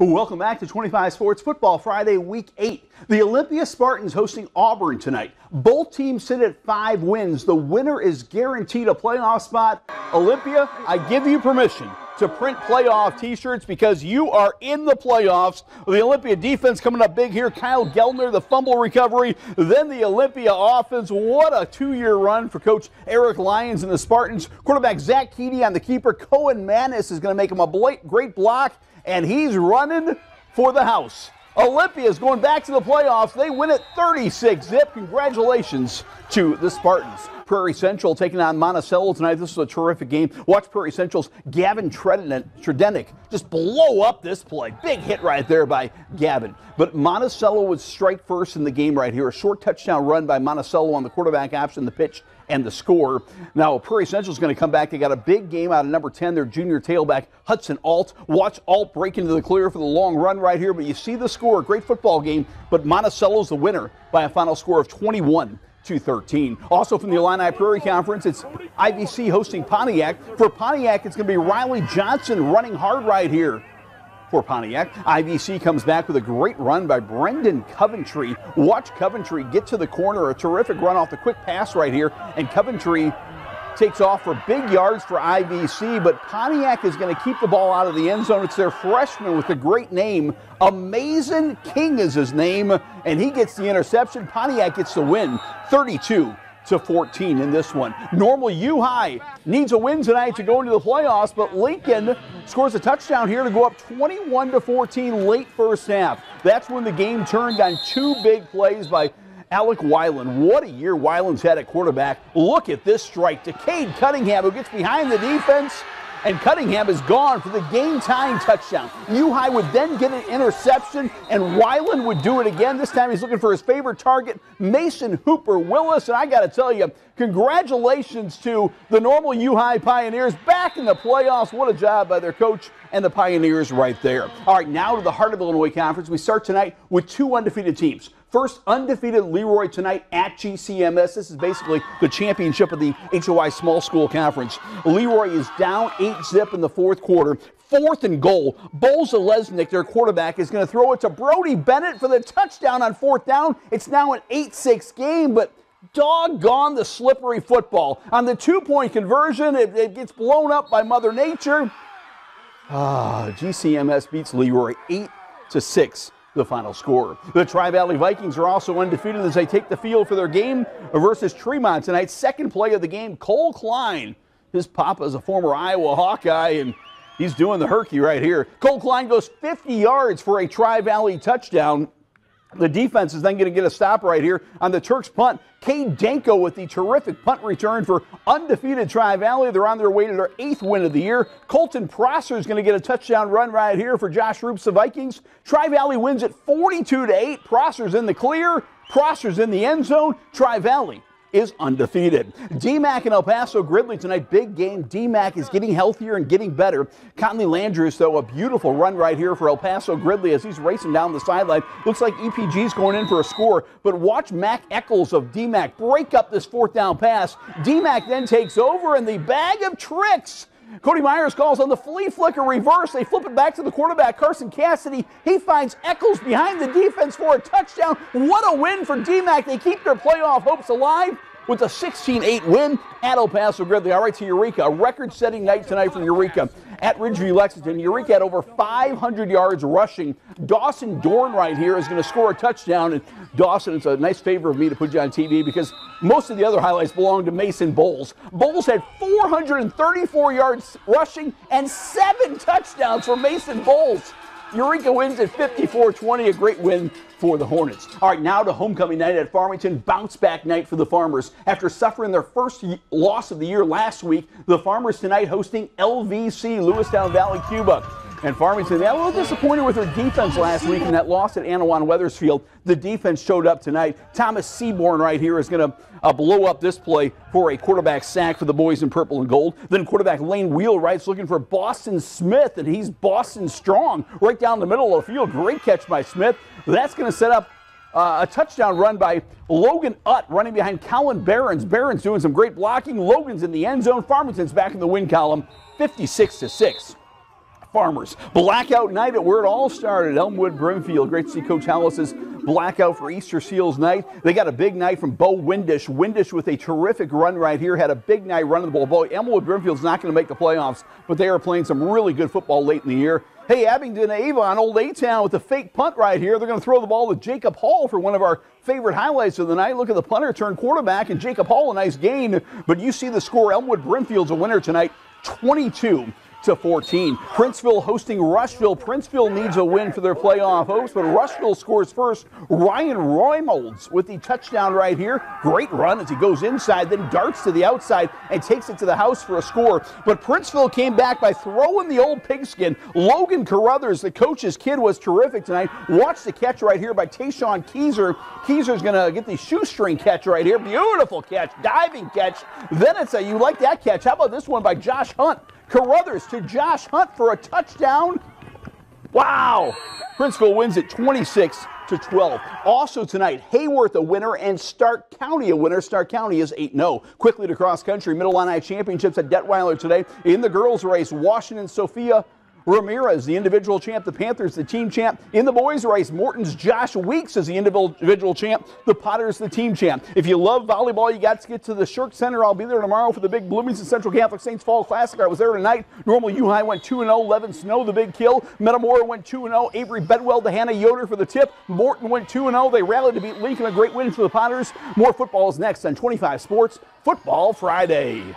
Welcome back to 25 Sports Football Friday, Week 8. The Olympia Spartans hosting Auburn tonight. Both teams sit at five wins. The winner is guaranteed a playoff spot. Olympia, I give you permission to print playoff t-shirts because you are in the playoffs. The Olympia defense coming up big here. Kyle Gelner, the fumble recovery. Then the Olympia offense. What a two-year run for Coach Eric Lyons and the Spartans. Quarterback Zach Keedy on the keeper. Cohen Manis is going to make him a great block and he's running for the house. Olympia is going back to the playoffs. They win it 36 zip. Congratulations to the Spartans. Prairie Central taking on Monticello tonight. This is a terrific game. Watch Prairie Central's Gavin Tredenick just blow up this play. Big hit right there by Gavin. But Monticello would strike first in the game right here. A short touchdown run by Monticello on the quarterback option, the pitch and the score. Now, Prairie Central is going to come back. They got a big game out of number 10, their junior tailback, Hudson Alt. Watch Alt break into the clear for the long run right here, but you see the score. Great football game, but Monticello's the winner by a final score of 21 to 13. Also from the Illini Prairie Conference, it's IVC hosting Pontiac. For Pontiac, it's going to be Riley Johnson running hard right here for Pontiac. IVC comes back with a great run by Brendan Coventry. Watch Coventry get to the corner. A terrific run off the quick pass right here. And Coventry takes off for big yards for IVC, but Pontiac is going to keep the ball out of the end zone. It's their freshman with a great name. Amazing King is his name, and he gets the interception. Pontiac gets the win 32 to 14 in this one. Normal U High needs a win tonight to go into the playoffs, but Lincoln scores a touchdown here to go up 21 to 14 late first half. That's when the game turned on two big plays by Alec Weiland. What a year Weiland's had at quarterback. Look at this strike to Cade Cunningham, who gets behind the defense and Cunningham is gone for the game tying touchdown. U High would then get an interception, and Weiland would do it again. This time he's looking for his favorite target, Mason Hooper Willis. And I got to tell you, congratulations to the normal U High Pioneers back in the playoffs. What a job by their coach and the Pioneers right there. All right, now to the heart of Illinois Conference. We start tonight with two undefeated teams. First undefeated Leroy tonight at GCMS. This is basically the championship of the HOI Small School Conference. Leroy is down 8 zip in the fourth quarter. Fourth and goal. Bowles Lesnick, their quarterback, is going to throw it to Brody Bennett for the touchdown on fourth down. It's now an 8 6 game, but doggone the slippery football. On the two point conversion, it, it gets blown up by Mother Nature. Ah, GCMS beats Leroy 8 to 6 the final score. The Tri Valley Vikings are also undefeated as they take the field for their game versus Tremont tonight. Second play of the game, Cole Klein. His papa is a former Iowa Hawkeye, and he's doing the herky right here. Cole Klein goes 50 yards for a Tri Valley touchdown. The defense is then going to get a stop right here on the Turks punt. Cade Danko with the terrific punt return for undefeated Tri Valley. They're on their way to their eighth win of the year. Colton Prosser is going to get a touchdown run right here for Josh Roops, the Vikings. Tri Valley wins it 42 to 8. Prosser's in the clear. Prosser's in the end zone. Tri Valley is undefeated. DMAC and El Paso Gridley tonight, big game. DMAC is getting healthier and getting better. Conley Landrews, though, a beautiful run right here for El Paso Gridley as he's racing down the sideline. Looks like EPG's going in for a score, but watch Mac Eccles of DMAC break up this fourth down pass. DMAC then takes over, and the bag of tricks. Cody Myers calls on the flea flicker reverse. They flip it back to the quarterback, Carson Cassidy. He finds Eccles behind the defense for a touchdown. What a win for DMAC. They keep their playoff hopes alive with a 16 8 win at El Paso Gridley. All right, to Eureka. A record setting night tonight for Eureka at Ridgeview Lexington. Eureka had over 500 yards rushing. Dawson Dorn right here is going to score a touchdown. And Dawson, it's a nice favor of me to put you on TV because most of the other highlights belong to Mason Bowles. Bowles had 434 yards rushing and seven touchdowns for Mason Bowles. Eureka wins at 54-20, a great win for the Hornets. All right, now to homecoming night at Farmington, bounce back night for the Farmers. After suffering their first loss of the year last week, the Farmers tonight hosting LVC, Lewistown Valley, Cuba. And Farmington, they a little disappointed with their defense last week in that loss at Annawan Wethersfield. The defense showed up tonight. Thomas Seaborn right here is going to uh, blow up this play for a quarterback sack for the boys in purple and gold. Then quarterback Lane Wheelwright's looking for Boston Smith, and he's Boston strong right down the middle of the field. Great catch by Smith. That's going to set up uh, a touchdown run by Logan Utt running behind Colin Barons. Barons doing some great blocking. Logan's in the end zone. Farmington's back in the win column, 56 to 6. Farmers. Blackout night at where it all started, Elmwood Brimfield. Great to see Coach Hollis's blackout for Easter Seals night. They got a big night from Bo Windish. Windish with a terrific run right here, had a big night running the ball. Boy, Elmwood Brimfield's not going to make the playoffs, but they are playing some really good football late in the year. Hey, Abingdon Avon, Old A-Town with a fake punt right here. They're going to throw the ball to Jacob Hall for one of our favorite highlights of the night. Look at the punter turn quarterback and Jacob Hall, a nice gain. But you see the score. Elmwood Brimfield's a winner tonight, 22 to 14. Princeville hosting Rushville. Princeville needs a win for their playoff hopes, but Rushville scores first. Ryan Roymolds with the touchdown right here. Great run as he goes inside, then darts to the outside and takes it to the house for a score. But Princeville came back by throwing the old pigskin. Logan Carruthers, the coach's kid, was terrific tonight. Watch the catch right here by Tayshawn Keyser. Keyser's going to get the shoestring catch right here. Beautiful catch, diving catch. Then it's a, you like that catch. How about this one by Josh Hunt? Carruthers to Josh Hunt for a touchdown. Wow! Princeville wins it 26 to 12. Also tonight, Heyworth a winner and Stark County a winner. Stark County is 8-0. Quickly to cross country, Middle Illini Championships at Detweiller today. In the girls race, Washington Sophia Ramirez, the individual champ. The Panthers, the team champ. In the boys' race, Morton's Josh Weeks is the individual champ. The Potters, the team champ. If you love volleyball, you got to get to the Shirk Center. I'll be there tomorrow for the big Bloomington Central Catholic Saints Fall Classic. I was there tonight. Normal U High went 2 0. Levin Snow, the big kill. Metamora went 2 0. Avery Bedwell to Hannah Yoder for the tip. Morton went 2 0. They rallied to beat Lincoln. A great win for the Potters. More football is next on 25 Sports Football Friday.